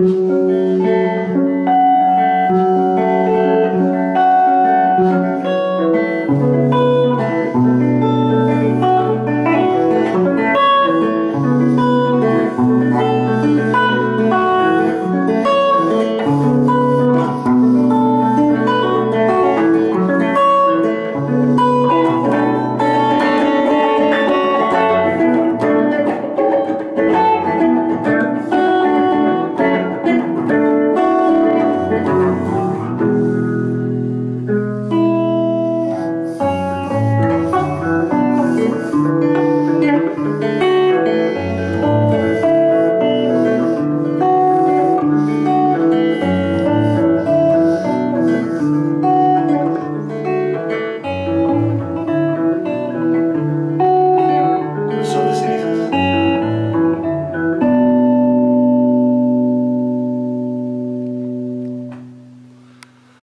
Música